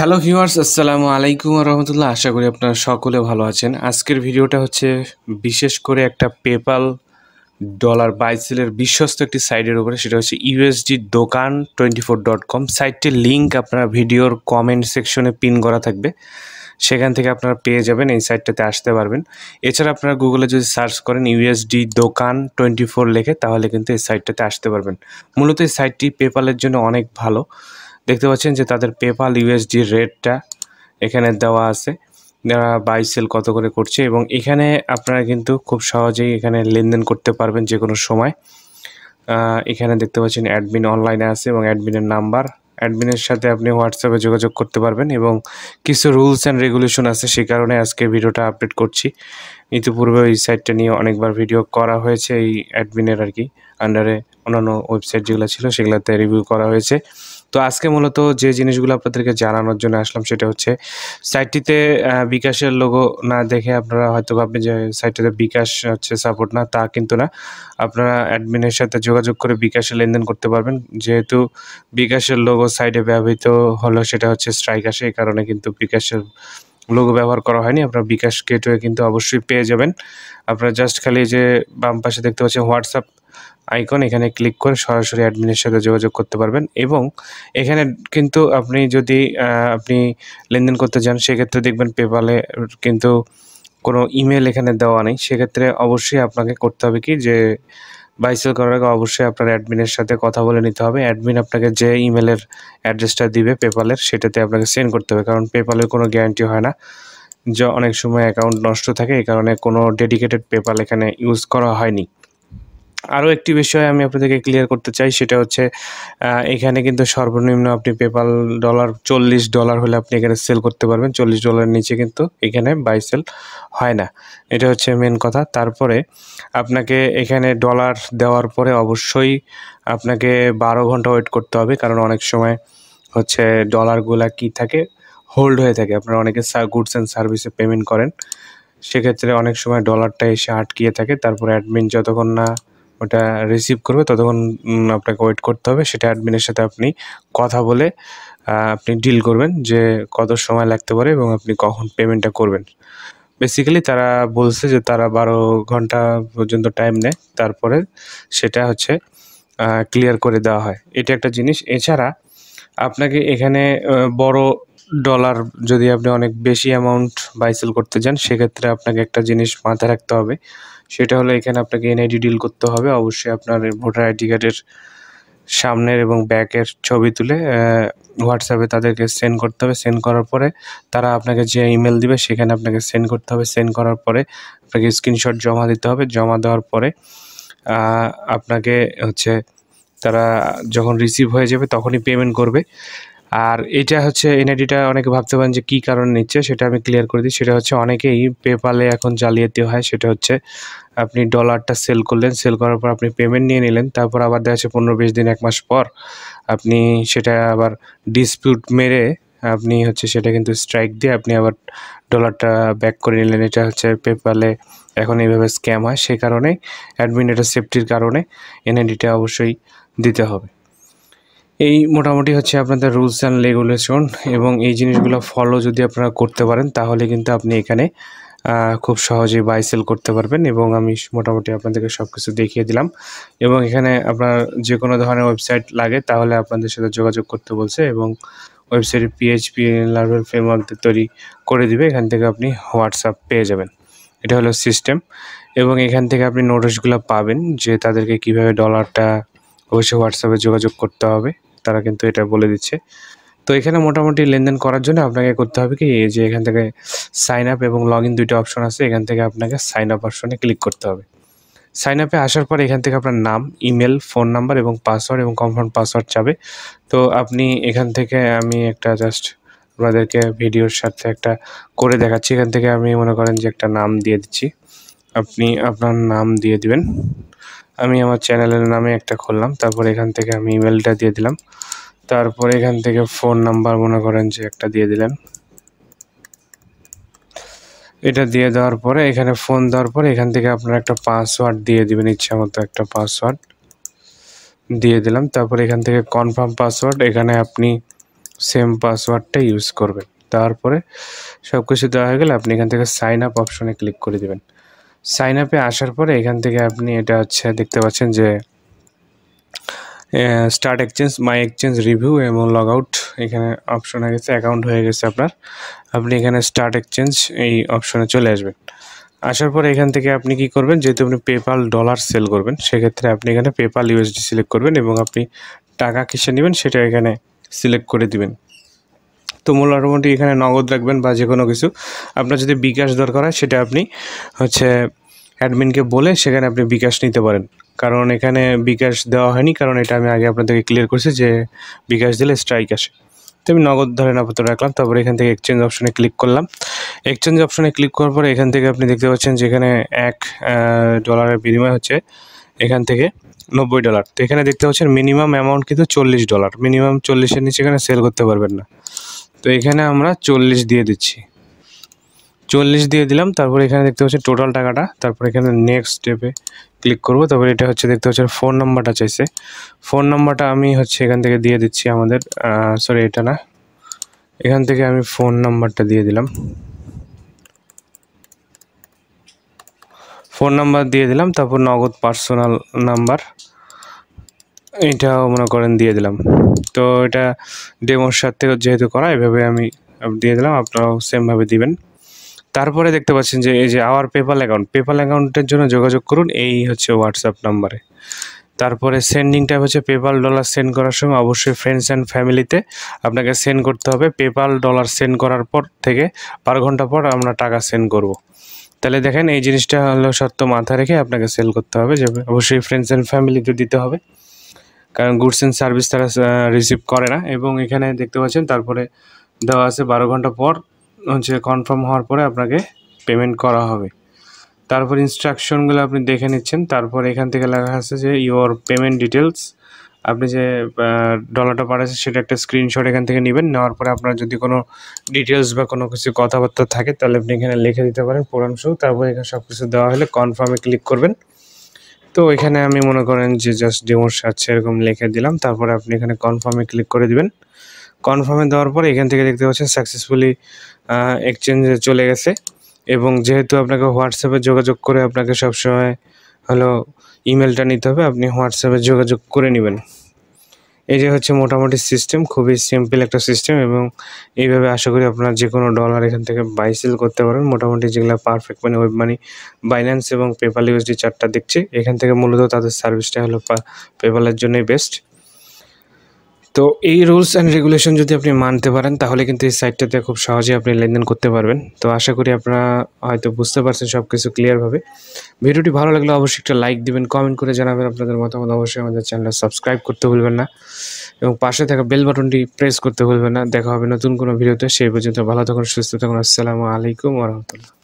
Hello viewers আসসালামু আলাইকুম রহমতুল্লাহ। আশা করি আপনারা সকলে ভালো আছেন। আজকের ভিডিওটা হচ্ছে বিশেষ করে একটা পেপাল ডলার বাইসেলের বিশ্বস্ত একটি সাইটের উপরে। সেটা হচ্ছে ইউএসডি দোকান টোয়েন্টি ফোর ডট কম সাইটটির লিঙ্ক আপনার ভিডিওর কমেন্ট সেকশনে পিন করা থাকবে। সেখান থেকে আপনারা পেয়ে যাবেন, এই সাইটটাতে আসতে পারবেন। এছাড়া আপনারা গুগলে যদি সার্চ করেন ইউএসডি দোকান টোয়েন্টি ফোর লেখে, তাহলে কিন্তু এই সাইটটাতে আসতে পারবেন। মূলত এই সাইটটি পেপালের জন্য অনেক ভালো। দেখতে পাচ্ছেন যে তাদের পেপাল ইউএসডি রেটটা এখানে দেওয়া আছে। বাই সেল কত করে করছে এবং এখানে আপনারা কিন্তু খুব সহজেই এখানে লেনদেন করতে পারবেন যে কোনো সময় এখানে দেখতে পাচ্ছেন অ্যাডমিন অনলাইনে আছে এবং অ্যাডমিনের নাম্বার অ্যাডমিনের সাথে আপনি হোয়াটসঅ্যাপে যোগাযোগ করতে পারবেন এবং কিছু রুলস অ্যান্ড রেগুলেশন আছে সেই কারণে আজকে ভিডিওটা আপডেট করছি। ইতিপূর্বে এই সাইটটা নিয়ে অনেকবার ভিডিও করা হয়েছে এই অ্যাডমিনের আর কি। আন্ডারে অন্যান্য ওয়েবসাইট যেগুলো ছিল সেগুলোতে রিভিউ করা হয়েছে। তো আজকে মূলত যে জিনিসগুলো আপনাদেরকে জানানোর জন্য আসলাম সেটা হচ্ছে সাইটটিতে বিকাশের লোগো না দেখে আপনারা হয়তো ভাববেন যে সাইটটিতে বিকাশ হচ্ছে সাপোর্ট না, তা কিন্তু না। আপনারা অ্যাডমিনের সাথে যোগাযোগ করে বিকাশে লেনদেন করতে পারবেন। যেহেতু বিকাশের লোগো সাইডে ব্যবহৃত হলো সেটা হচ্ছে স্ট্রাইক আসে, এই কারণে কিন্তু বিকাশের লোগো ব্যবহার করা হয়নি। আপনারা বিকাশ গেটওয়ে কিন্তু অবশ্যই পেয়ে যাবেন। আপনারা জাস্ট খালি যে বাম পাশে দেখতে পাচ্ছেন হোয়াটসঅ্যাপ আইকন এখানে ক্লিক করে সরাসরি অ্যাডমিনের সাথে যোগাযোগ করতে পারবেন এবং এখানে কিন্তু আপনি যদি আপনি লেনদেন করতে যান, সেক্ষেত্রে দেখবেন পেপালে কিন্তু কোনো ইমেল এখানে দেওয়া নেই। সেক্ষেত্রে অবশ্যই আপনাকে করতে হবে কি যে বাইসেল করার আগে অবশ্যই আপনার অ্যাডমিনের সাথে কথা বলে নিতে হবে। অ্যাডমিন আপনাকে যে ইমেলের অ্যাড্রেসটা দিবে পেপালের সেটাতে আপনাকে সেন্ড করতে হবে। কারণ পেপালের কোনো গ্যারান্টি হয় না। যে, অনেক সময় অ্যাকাউন্ট নষ্ট থাকে, এই কারণে কোনো ডেডিকেটেড পেপাল এখানে ইউজ করা হয়নি। আরও একটি বিষয় আমি আপনাদেরকে ক্লিয়ার করতে চাই, সেটা হচ্ছে এখানে কিন্তু সর্বনিম্ন আপনি পেপাল ডলার চল্লিশ ডলার হলে আপনি এখানে সেল করতে পারবেন। চল্লিশ ডলারের নিচে কিন্তু এখানে বাই সেল হয় না। এটা হচ্ছে মেন কথা। তারপরে আপনাকে এখানে ডলার দেওয়ার পরে অবশ্যই আপনাকে বারো ঘণ্টা ওয়েট করতে হবে, কারণ অনেক সময় হচ্ছে ডলারগুলা কি থাকে? হোল্ড হয়ে থাকে। আপনারা অনেকে গুডস অ্যান্ড সার্ভিসে পেমেন্ট করেন। সেক্ষেত্রে অনেক সময় ডলারটা এসে আটকিয়ে থাকে। তারপরে অ্যাডমিন যতক্ষণ না ওটা রিসিভ করবে, ততক্ষণ আপনাকে ওয়েট করতে হবে। সেটা অ্যাডমিনের সাথে আপনি কথা বলে আপনি ডিল করবেন যে কত সময় লাগতে পারে এবং আপনি কখন পেমেন্টটা করবেন। বেসিক্যালি তারা বলছে যে তারা বারো ঘণ্টা পর্যন্ত টাইম নেয়, তারপরে সেটা হচ্ছে ক্লিয়ার করে দেওয়া হয়। এটা একটা জিনিস। এছাড়া আপনাকে এখানে বড় ডলার যদি আপনি অনেক বেশি অ্যামাউন্ট বাইসেল করতে যান সেক্ষেত্রে আপনাকে একটা জিনিস মাথায় রাখতে হবে। সেটা হলো এখানে আপনাকে এনআইডি ডিল করতে হবে। অবশ্যই আপনার ভোটার আইডি কার্ডের সামনের এবং ব্যাকের ছবি তুলে হোয়াটসঅ্যাপে তাদেরকে সেন্ড করতে হবে। সেন্ড করার পরে তারা আপনাকে যে ইমেল দিবে সেখানে আপনাকে সেন্ড করতে হবে। সেন্ড করার পরে আপনাকে স্ক্রিনশট জমা দিতে হবে। জমা দেওয়ার পরে আপনাকে হচ্ছে তারা যখন রিসিভ হয়ে যাবে তখনই পেমেন্ট করবে। আর এটা হচ্ছে এনআইডিটা অনেকে ভাবতে পারেন যে কী কারণে নিচ্ছে, সেটা আমি ক্লিয়ার করে দিই। সেটা হচ্ছে অনেকেই পেপালে এখন জালিয়াতি হয়, সেটা হচ্ছে আপনি ডলারটা সেল করলেন সেল করার পর আপনি পেমেন্ট নিয়ে নিলেন, তারপর আবার দেখা যাচ্ছে পনেরো বিশ দিন, এক মাস পর আপনি সেটা আবার ডিসপিউট মেরে আপনি হচ্ছে সেটা কিন্তু স্ট্রাইক দিয়ে আপনি আবার ডলারটা ব্যাক করে নিলেন। এটা হচ্ছে পেপালে এখন এইভাবে স্ক্যাম হয়, সে কারণে অ্যাডমিন এটা সেফটির কারণে এনআইডিটা অবশ্যই দিতে হবে। এই মোটামুটি হচ্ছে আপনাদের রুলস অ্যান্ড রেগুলেশন এবং এই জিনিসগুলো ফলো যদি আপনারা করতে পারেন, তাহলে কিন্তু আপনি এখানে খুব সহজেই বাই সেল করতে পারবেন এবং আমি মোটামুটি আপনাদেরকে সব কিছু দেখিয়ে দিলাম। এবং এখানে আপনার যে কোনো ধরনের ওয়েবসাইট লাগে, তাহলে আপনাদের সাথে যোগাযোগ করতে বলছে এবং ওয়েবসাইটে পিএইচপি লার্ভেল ফ্রেমওয়ার্ক তৈরি করে দিবে। এখান থেকে আপনি হোয়াটসঅ্যাপ পেয়ে যাবেন। এটা হলো সিস্টেম এবং এখান থেকে আপনি নোটিশগুলো পাবেন যে তাদেরকে কীভাবে ডলারটা অবশ্যই হোয়াটসঅ্যাপে যোগাযোগ করতে হবে। তারা কিন্তু এটা বলে দিচ্ছে। তো এখানে মোটামুটি লেনদেন করার জন্য আপনাকে করতে হবে কি, এই যে এখান থেকে সাইন আপ এবং লগ ইন দুইটা অপশন আছে, এখান থেকে আপনাকে সাইন আপ অপশনে ক্লিক করতে হবে। সাইন আপে আসার পর এখান থেকে আপনার নাম ইমেল ফোন নাম্বার এবং পাসওয়ার্ড এবং কনফার্ম পাসওয়ার্ড চাবে তো আপনি এখান থেকে আমি একটা জাস্ট আপনাদেরকে ভিডিওর সাথে একটা করে দেখাচ্ছি। এখান থেকে আমি মনে করেন যে একটা নাম দিয়ে দিচ্ছি। আপনি আপনার নাম দিয়ে দিবেন। আমি আমার চ্যানেলের নামে একটা খুললাম, তারপর এখান থেকে আমি ইমেলটা দিয়ে দিলাম। তারপর এখান থেকে ফোন নাম্বার মনে করেন যে একটা দিয়ে দিলেন। এটা দিয়ে দেওয়ার পরে, এখানে ফোন দেওয়ার পরে এখান থেকে আপনার একটা পাসওয়ার্ড দিয়ে দিবেন, ইচ্ছা মতো একটা পাসওয়ার্ড দিয়ে দিলাম। তারপর এখান থেকে কনফার্ম পাসওয়ার্ড এখানে আপনি সেম পাসওয়ার্ডটা ইউজ করবেন। তারপরে সব কিছু দেওয়া হয়ে গেলে আপনি এখান থেকে সাইন আপ অপশনে ক্লিক করে দেবেন। সাইন আপে আসার পরে এখান থেকে আপনি এটা হচ্ছে দেখতে পাচ্ছেন যে start exchange my exchange review এবং লগ আউট এখানে অপশন হয়ে গেছে অ্যাকাউন্ট হয়ে গেছে আপনার। আপনি এখানে স্টার্ট এক্সচেঞ্জ এই অপশনে চলে আসবেন। আসার পরে এখান থেকে আপনি কি করবেন, যেহেতু আপনি পেপাল ডলার সেল করবেন, সেক্ষেত্রে আপনি এখানে পেপাল ইউএসডি সিলেক্ট করবেন এবং আপনি টাকা কিসে নেবেন সেটা এখানে সিলেক্ট করে দিবেন। তো মোটামুটি এখানে নগদ রাখবেন বা যে কোনো কিছু। আপনার যদি বিকাশ দরকার হয়, সেটা আপনি হচ্ছে অ্যাডমিনকে বলে সেখানে আপনি বিকাশ নিতে পারেন। কারণ এখানে বিকাশ দেওয়া হয়নি, কারণ এটা আমি আগে আপনাদেরকে ক্লিয়ার করছি যে বিকাশ দিলে স্ট্রাইক আসে। তো আমি নগদ ধরেন আপাতত রাখলাম, তারপরে এখান থেকে এক্সচেঞ্জ অপশনে ক্লিক করলাম। এক্সচেঞ্জ অপশনে ক্লিক করার পরে এখান থেকে আপনি দেখতে পাচ্ছেন যে এখানে এক ডলারের বিনিময় হচ্ছে এখান থেকে নব্বই ডলার তো এখানে দেখতে পাচ্ছেন মিনিমাম অ্যামাউন্ট কিন্তু চল্লিশ ডলার মিনিমাম চল্লিশের নিচে এখানে সেল করতে পারবেন না। তো এখানে আমরা চল্লিশ দিয়ে দিচ্ছি। চল্লিশ দিয়ে দিলাম, তারপর এখানে দেখতে পাচ্ছি টোটাল টাকাটা, তারপর এখানে নেক্সট স্টেপে ক্লিক করব, তারপর এটা হচ্ছে দেখতে পাচ্ছি ফোন নাম্বারটা চাইছে। ফোন নাম্বারটা আমি হচ্ছে এখান থেকে দিয়ে দিচ্ছি আমাদের সরি এটা না। এখান থেকে আমি ফোন নাম্বারটা দিয়ে দিলাম। ফোন নাম্বার দিয়ে দিলাম, তারপর নগদ পার্সোনাল নাম্বার এটাও মনে করেন দিয়ে দিলাম। তো এটা ডেমোর সাথে যেহেতু করা এভাবে আমি দিয়ে দিলাম, আপনারাও সেমভাবে দিবেন। তারপরে দেখতে পাচ্ছেন যে এই যে আওয়ার পেপাল অ্যাকাউন্ট পেপাল অ্যাকাউন্টের জন্য যোগাযোগ করুন, এই হচ্ছে হোয়াটসঅ্যাপ নাম্বারে তারপরে সেন্ডিং টাইপ হচ্ছে পেপাল ডলার সেন্ড করার সময় অবশ্যই ফ্রেন্ডস অ্যান্ড ফ্যামিলিতে আপনাকে সেন্ড করতে হবে। পেপাল ডলার সেন্ড করার পর থেকে বারো ঘণ্টা পর আমরা টাকা সেন্ড করব। তাহলে দেখেন এই জিনিসটা হলো সত্য মাথা রেখে আপনাকে সেল করতে হবে, যে অবশ্যই ফ্রেন্ডস অ্যান্ড ফ্যামিলিতে দিতে হবে। কারণ গুডস অ্যান্ড সার্ভিস তারা রিসিভ করে না। এবং এখানে দেখতে পাচ্ছেন, তারপরে দেওয়া আছে বারো ঘণ্টা পর হচ্ছে কনফার্ম হওয়ার পরে আপনাকে পেমেন্ট করা হবে। তারপর ইনস্ট্রাকশনগুলো আপনি দেখে নিচ্ছেন। তারপর এখান থেকে লেখা আছে যে ইওর পেমেন্ট ডিটেলস আপনি যে ডলারটা পাঠাচ্ছেন সেটা একটা স্ক্রিনশট এখান থেকে নেবেন। নেওয়ার পরে আপনার যদি কোনো ডিটেলস বা কোনো কিছু কথাবার্তা থাকে, তাহলে আপনি এখানে লিখে দিতে পারেন পুরাংশ তারপর এখানে সব কিছু দেওয়া হলে কনফার্মে ক্লিক করবেন। তো এখানে আমি মনে করেন যে জাস্ট ডেমোর সার্চ এরকম লিখে দিলাম। তারপরে আপনি এখানে কনফার্মে ক্লিক করে দিবেন। কনফার্মে দেওয়ার পর এখান থেকে দেখতে পাচ্ছেন সাকসেসফুলি এক্সচেঞ্জে চলে গেছে। এবং যেহেতু আপনাকে হোয়াটসঅ্যাপে যোগাযোগ করে আপনাকে সবসময় হলো ইমেলটা নিতে হবে, আপনি হোয়াটসঅ্যাপে যোগাযোগ করে নেবেন। এই যে হচ্ছে মোটামুটি সিস্টেম খুবই সিম্পল একটা সিস্টেম এবং এইভাবে আশা করি আপনারা যে কোনো ডলার এখান থেকে বাই সেল করতে পারেন। মোটামুটি যেগুলো পারফেক্ট মানে ওয়েব মানি বাইন্যান্স এবং পেপাল ইউএসডি চারটা দেখছি। এখান থেকে মূলত তাদের সার্ভিসটা হলো পেপালের জন্যই বেস্ট তো এই রুলস অ্যান্ড রেগুলেশন যদি আপনি মানতে পারেন, তাহলে কিন্তু এই সাইটটাতে খুব সহজে আপনি লেনদেন করতে পারবেন। তো আশা করি আপনারা হয়তো বুঝতে পারছেন সব কিছু ক্লিয়ারভাবে ভিডিওটি ভালো লাগলে অবশ্যই একটা লাইক দিবেন কমেন্ট করে জানাবেন আপনাদের মতামত। অবশ্যই আমাদের চ্যানেলটা সাবস্ক্রাইব করতে ভুলবেন না। এবং পাশে থাকা বেল বাটনটি প্রেস করতে ভুলবেন না। দেখা হবে নতুন কোনো ভিডিওতে। সেই পর্যন্ত ভালো থাকুন, সুস্থ থাকুন। আসসালামু আলাইকুম রহমতুল্লাহ।